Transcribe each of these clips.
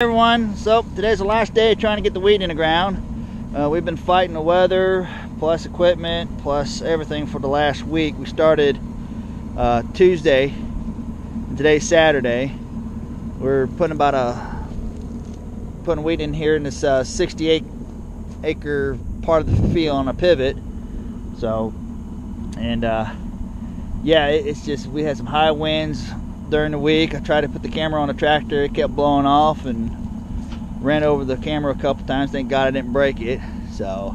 everyone. So today's the last day of trying to get the wheat in the ground. Uh, we've been fighting the weather plus equipment plus everything for the last week. We started uh, Tuesday. Today's Saturday. We're putting about a putting wheat in here in this uh, 68 acre part of the field on a pivot. So and uh, yeah it's just we had some high winds during the week. I tried to put the camera on the tractor, it kept blowing off and ran over the camera a couple times. Thank God I didn't break it. So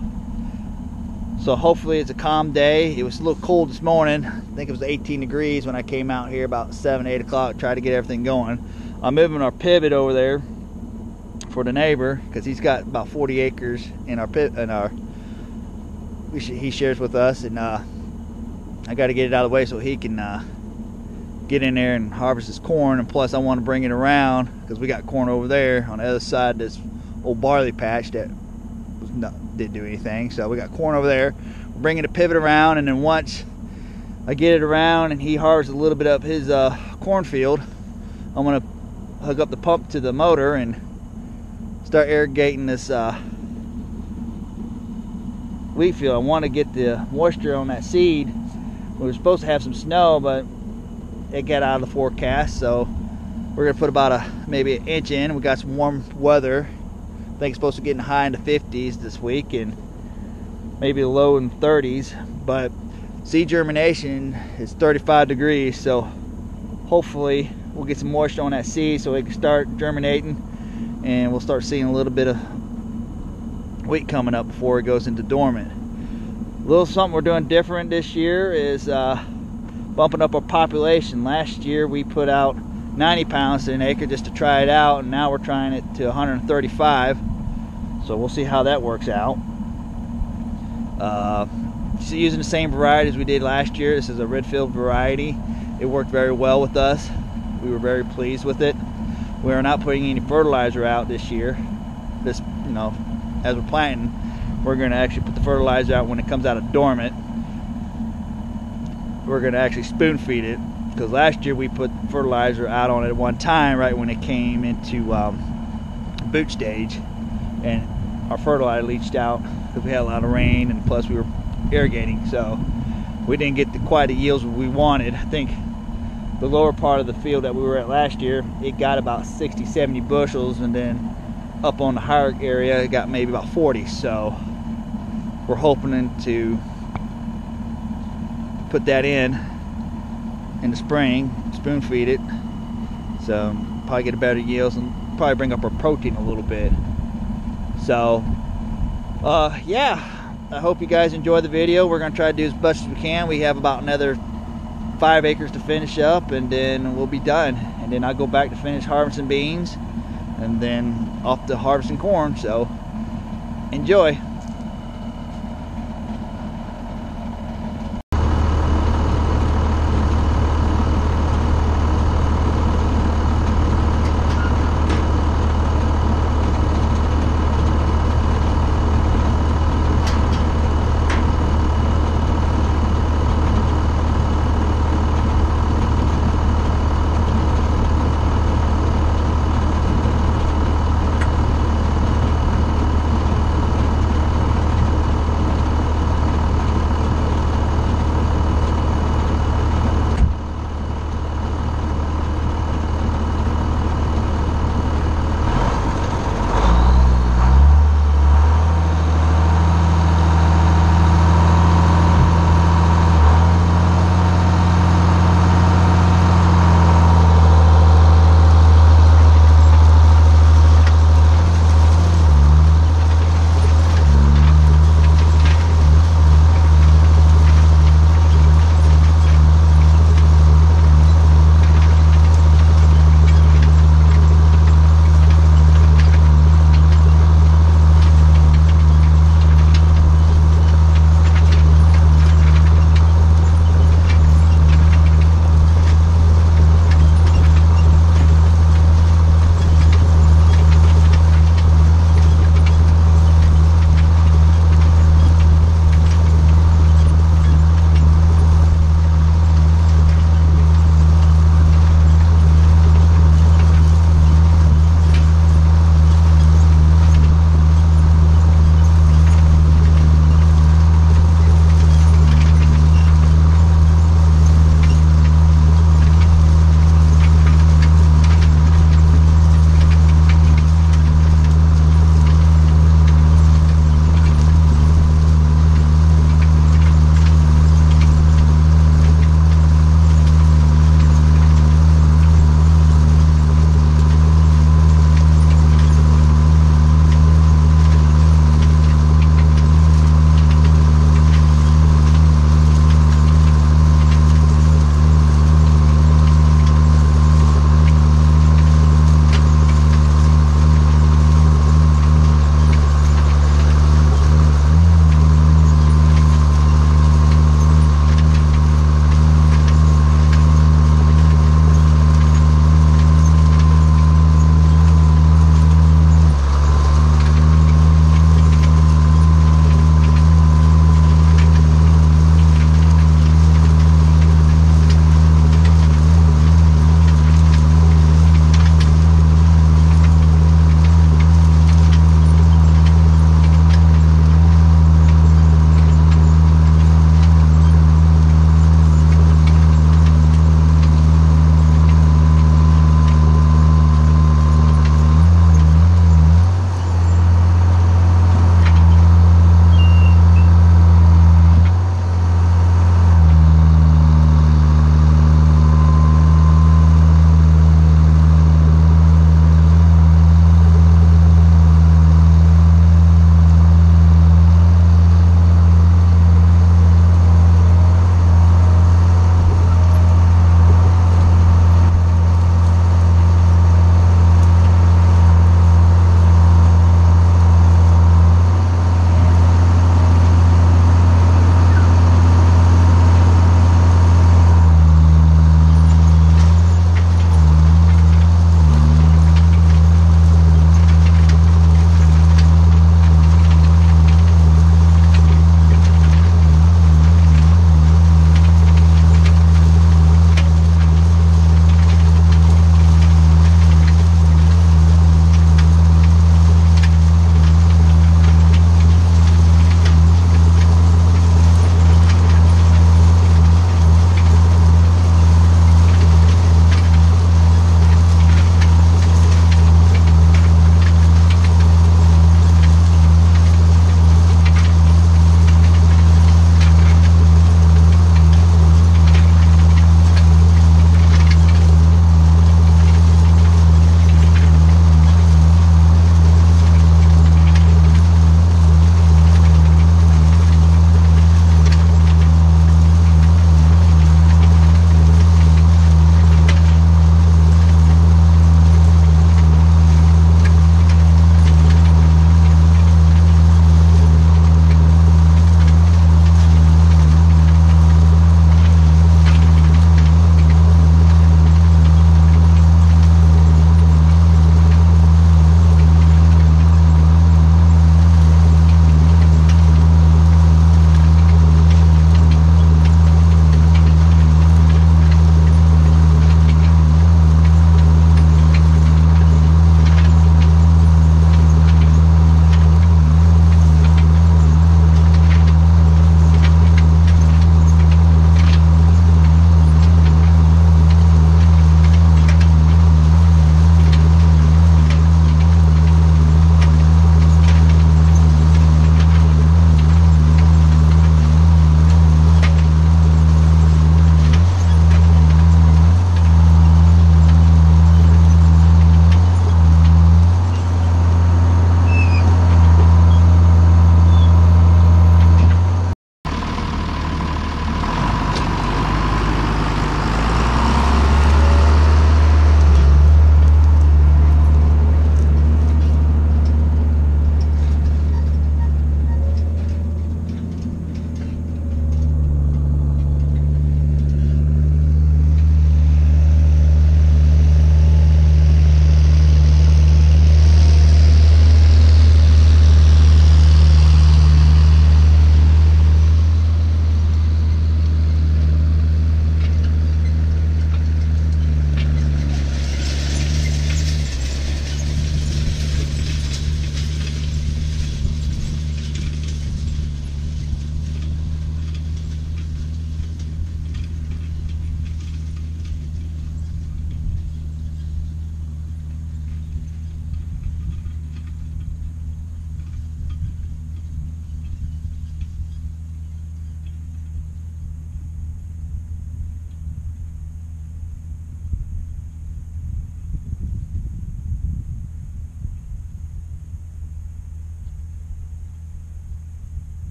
so hopefully it's a calm day. It was a little cold this morning. I think it was 18 degrees when I came out here about 7, 8 o'clock, tried to get everything going. I'm moving our pivot over there for the neighbor because he's got about 40 acres in our pit in our he shares with us and uh, I got to get it out of the way so he can uh, get in there and harvest this corn and plus I want to bring it around because we got corn over there on the other side of this old barley patch that not, didn't do anything. So we got corn over there. We're bringing the pivot around and then once I get it around and he harvests a little bit up his uh, cornfield I'm gonna hook up the pump to the motor and start irrigating this uh, wheat field. I want to get the moisture on that seed. We were supposed to have some snow but it got out of the forecast so we're gonna put about a maybe an inch in. We got some warm weather. I think it's supposed to get in high in the 50s this week and maybe low in 30s but seed germination is 35 degrees so hopefully we'll get some moisture on that seed so it can start germinating and we'll start seeing a little bit of wheat coming up before it goes into dormant. A little something we're doing different this year is uh, bumping up our population. Last year we put out 90 pounds an acre just to try it out, and now we're trying it to 135. So we'll see how that works out. Uh, using the same variety as we did last year. This is a Redfield variety. It worked very well with us. We were very pleased with it. We are not putting any fertilizer out this year. This, you know, as we're planting, we're going to actually put the fertilizer out when it comes out of dormant we're going to actually spoon feed it because last year we put fertilizer out on it at one time right when it came into um, boot stage. And our fertilizer leached out because we had a lot of rain and plus we were irrigating. So we didn't get the, quite the yields we wanted. I think the lower part of the field that we were at last year it got about 60 70 bushels and then up on the higher area it got maybe about 40 so we're hoping to put that in in the spring, spoon feed it. So probably get a better yields and probably bring up our protein a little bit. So uh, yeah, I hope you guys enjoy the video. We're gonna try to do as much as we can. We have about another five acres to finish up and then we'll be done. And then I'll go back to finish harvesting beans and then off to harvesting corn. So enjoy.